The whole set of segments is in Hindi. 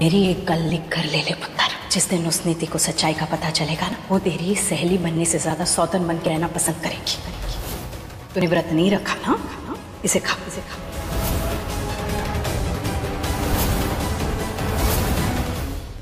मेरी एक गल लिख कर ले ले पुत्र। जिस दिन उस नीति को सच्चाई का पता चलेगा ना, वो तेरी सहेली बनने से ज़्यादा सौतन बन के रहना पसंद करेगी। तूने व्रत नहीं रखा ना? इसे खा इसे खा।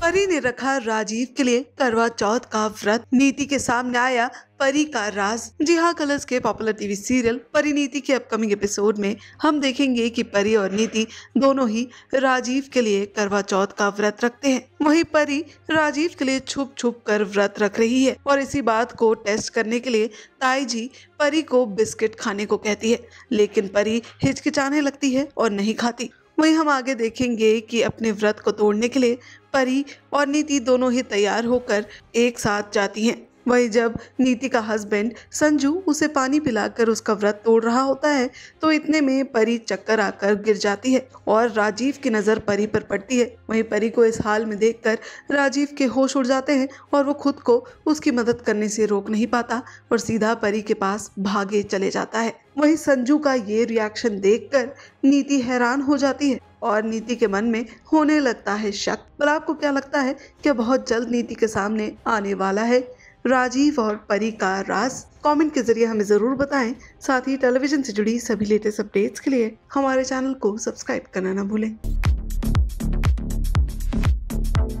परी ने रखा राजीव के लिए करवा चौथ का व्रत। नीति के सामने आया परी का राज। जी हाँ कलर्स के पॉपुलर टीवी सीरियल परिनीति के अपकमिंग एपिसोड में हम देखेंगे कि परी और नीति दोनों ही राजीव के लिए करवा चौथ का व्रत रखते हैं। वहीं परी राजीव के लिए छुप छुप कर व्रत रख रही है और इसी बात को टेस्ट करने के लिए ताई जी परी को बिस्किट खाने को कहती है, लेकिन परी हिचकिचाने लगती है और नहीं खाती। वहीं हम आगे देखेंगे कि अपने व्रत को तोड़ने के लिए परी और नीति दोनों ही तैयार होकर एक साथ जाती हैं। वहीं जब नीति का हस्बैंड संजू उसे पानी पिलाकर उसका व्रत तोड़ रहा होता है तो इतने में परी चक्कर आकर गिर जाती है और राजीव की नज़र परी पर पड़ती है। वहीं परी को इस हाल में देखकर राजीव के होश उड़ जाते हैं और वो खुद को उसकी मदद करने से रोक नहीं पाता और सीधा परी के पास भागे चले जाता है। वहीं संजू का ये रिएक्शन देखकर नीति हैरान हो जाती है और नीति के मन में होने लगता है शक। पर आपको क्या लगता है कि बहुत जल्द नीति के सामने आने वाला है? राजीव और परी का राज कमेंट के ज़रिए हमें ज़रूर बताएँ। साथ ही टेलीविज़न से जुड़ी सभी लेटेस्ट अपडेट्स के लिए हमारे चैनल को सब्सक्राइब करना ना भूलें।